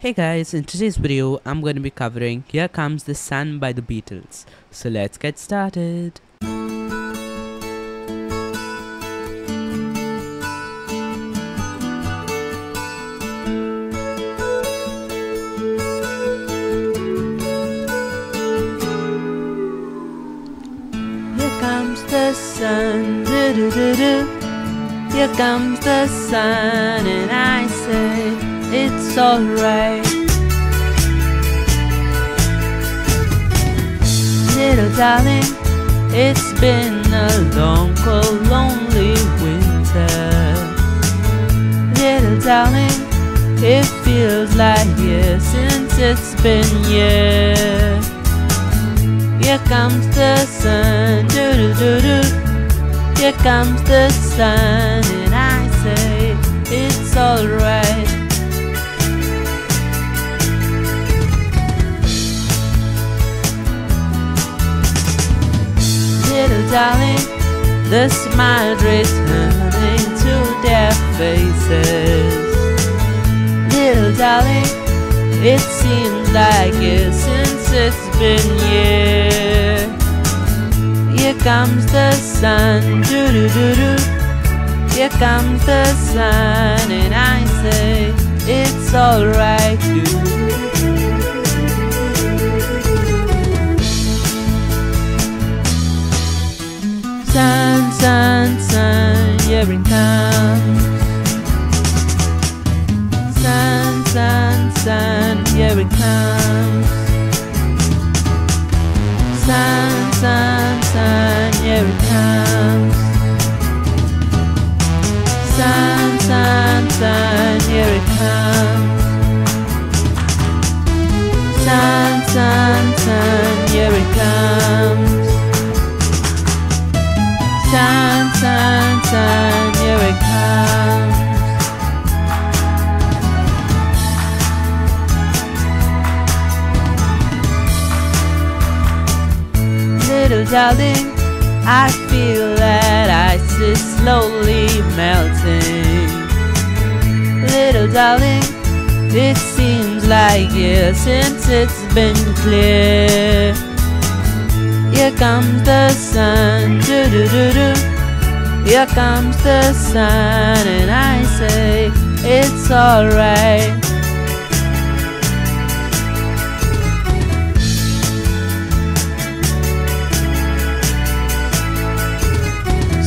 Hey guys, in today's video I'm going to be covering Here Comes the Sun by the Beatles. So let's get started. Here comes the sun, do do do do. Here comes the sun, and I say it's alright. Little darling, it's been a long, cold, lonely winter. Little darling, it feels like years since it's been years. Here comes the sun, do do do do. Here comes the sun, darling, the smile returning to their faces. Little darling, it seems like years since it's been years. Here comes the sun, doo doo doo do. Here comes the sun, and I say it's alright Sun, sun, sun, here it comes. Sun, sun, sun, here it comes. Sun, sun, sun, here it comes. Sun, sun, sun, here it. Darling, I feel that ice is slowly melting. Little darling, it seems like years since it's been clear. Here comes the sun. Here comes the sun, and I say it's alright.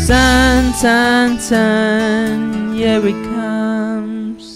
Sun, sun, sun, here it comes.